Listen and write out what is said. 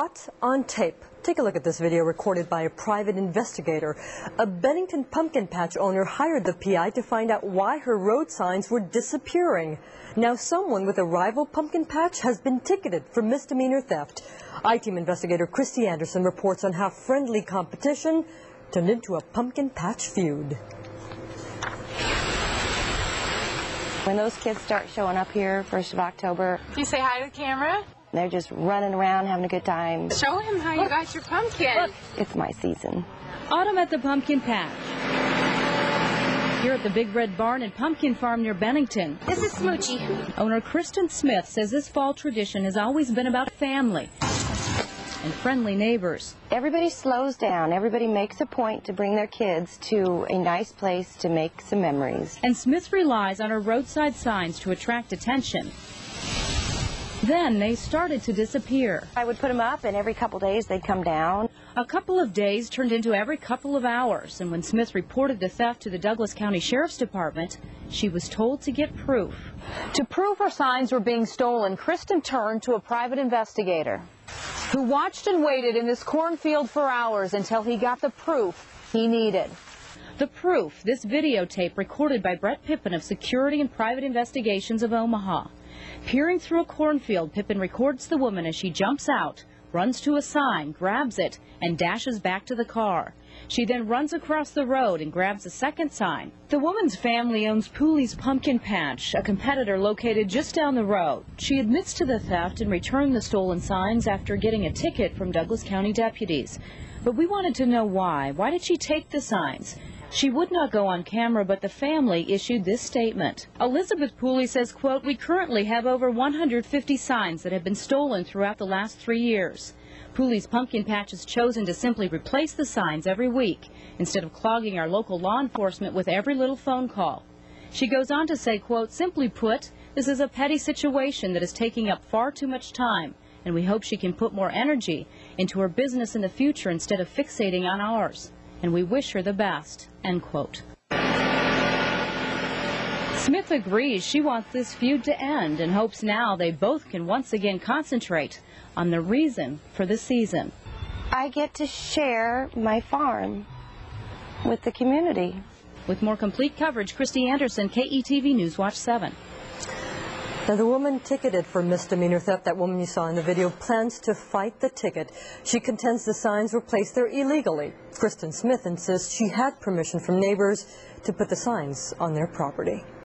Caught on tape. Take a look at this video recorded by a private investigator. A Bennington pumpkin patch owner hired the PI to find out why her road signs were disappearing. Now someone with a rival pumpkin patch has been ticketed for misdemeanor theft. I-Team investigator Christy Anderson reports on how friendly competition turned into a pumpkin patch feud. When those kids start showing up here, 1st of October, You say hi to the camera. They're just running around having a good time. Show him how you got your pumpkin. It's my season. Autumn at the Pumpkin Patch. Here at the Big Red Barn and Pumpkin Farm near Bennington, This is Smoochie. owner Kristen Smith says this fall tradition has always been about family and friendly neighbors. Everybody slows down. Everybody makes a point to bring their kids to a nice place to make some memories. And Smith relies on her roadside signs to attract attention. Then they started to disappear. I would put them up, and every couple days they'd come down. A couple of days turned into every couple of hours, and when Smith reported the theft to the Douglas County Sheriff's Department, she was told to get proof. To prove her signs were being stolen, Kristen turned to a private investigator who watched and waited in this cornfield for hours until he got the proof he needed. The proof, this videotape recorded by Brett Pippin of Security and Private Investigations of Omaha. Peering through a cornfield, Pippin records the woman as she jumps out, runs to a sign, grabs it, and dashes back to the car. She then runs across the road and grabs a second sign. The woman's family owns Pooley's Pumpkin Patch, a competitor located just down the road. She admits to the theft and returned the stolen signs after getting a ticket from Douglas County deputies. But we wanted to know why. Why did she take the signs? She would not go on camera, but the family issued this statement. Elizabeth Pooley says, quote, we currently have over 150 signs that have been stolen throughout the last three years. Pooley's Pumpkin Patch has chosen to simply replace the signs every week instead of clogging our local law enforcement with every little phone call. She goes on to say, quote, simply put, this is a petty situation that is taking up far too much time, and we hope she can put more energy into her business in the future instead of fixating on ours. And we wish her the best, end quote. Smith agrees she wants this feud to end and hopes now they both can once again concentrate on the reason for the season. I get to share my farm with the community. With more complete coverage, Christy Anderson, KETV News Watch 7. Now, the woman ticketed for misdemeanor theft, that woman you saw in the video, plans to fight the ticket. She contends the signs were placed there illegally. Kristen Smith insists she had permission from neighbors to put the signs on their property.